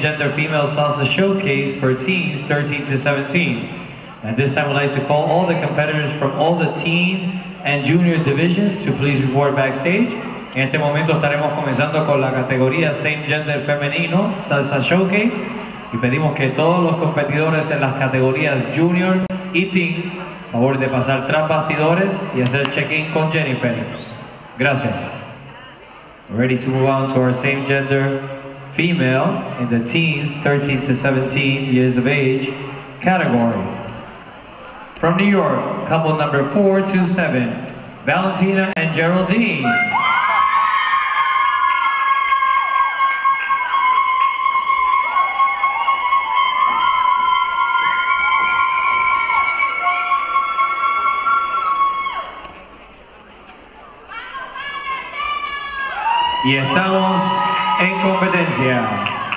Gender Female Salsa Showcase for teens 13 to 17. At this time, I'd like to call all the competitors from all the teen and junior divisions to please report backstage. En este momento estaremos comenzando con la categoría Same Gender Femenino Salsa Showcase y pedimos que todos los competidores en las categorías junior y teen favor de pasar tras bastidores y hacer check-in con Jennifer. Gracias. Ready to move on to our same gender female in the teens 13 to 17 years of age category. From New York, couple number 427, Valentina and Geraldine. Y estamos en competencia.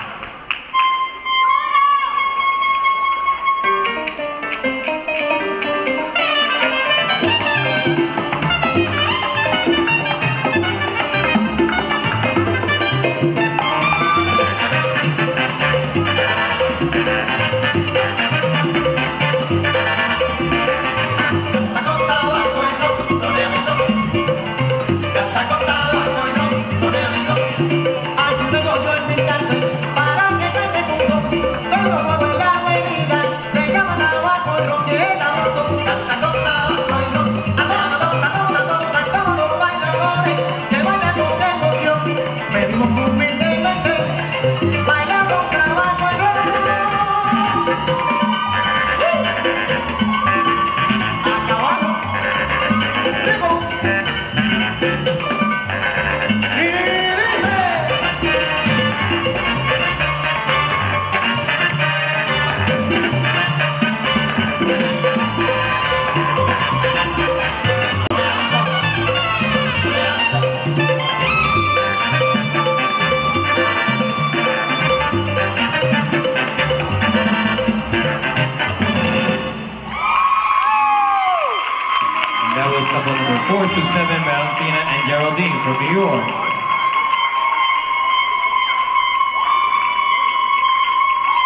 York.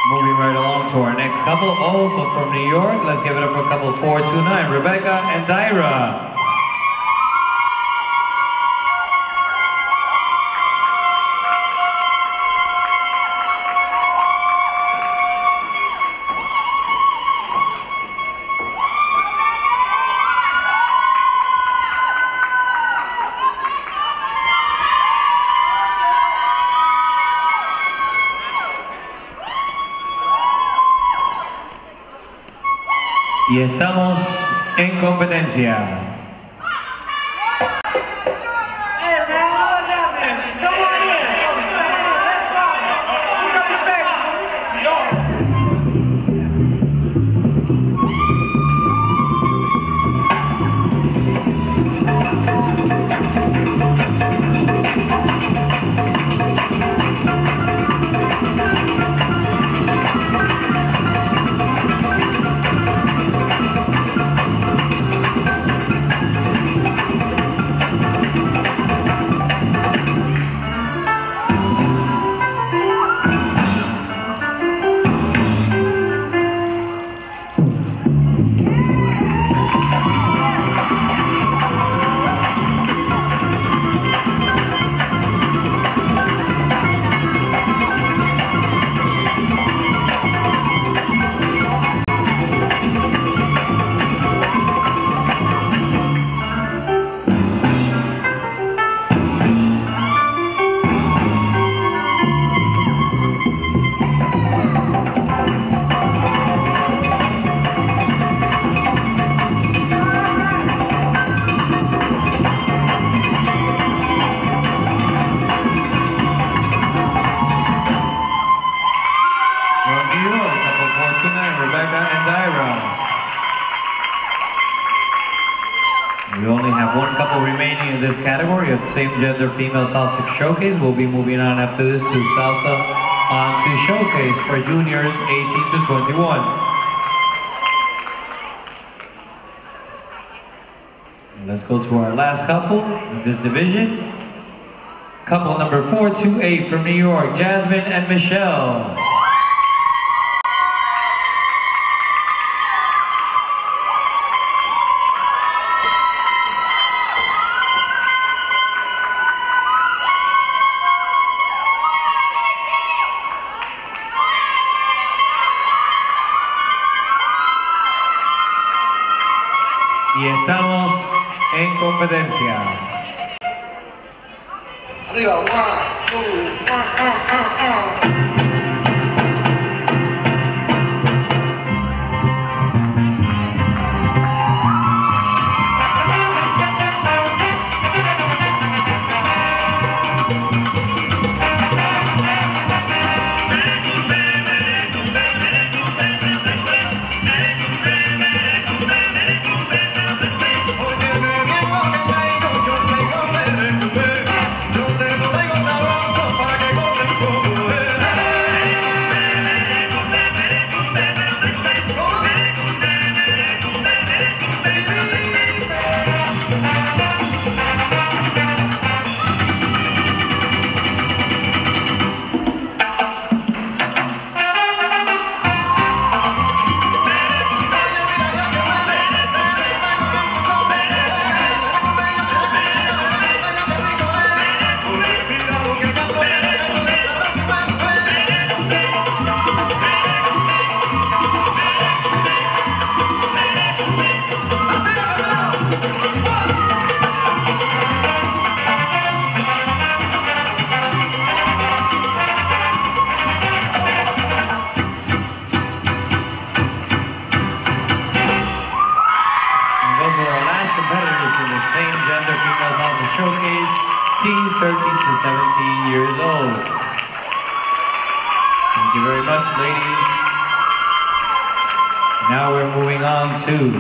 Moving right along to our next couple, also from New York. Let's give it up for couple 429, Rebecca and Dyra. Y estamos en competencia. In this category of same gender female salsa showcase. We'll be moving on after this to salsa on to showcase for juniors 18 to 21. Let's go to our last couple in this division. Couple number 428 from New York, Jasmine and Michelle. Y estamos en competencia. Arriba, one, two, one, uh, uh, the same gender female salsa showcase, teens 13 to 17 years old. Thank you very much, ladies. Now we're moving on to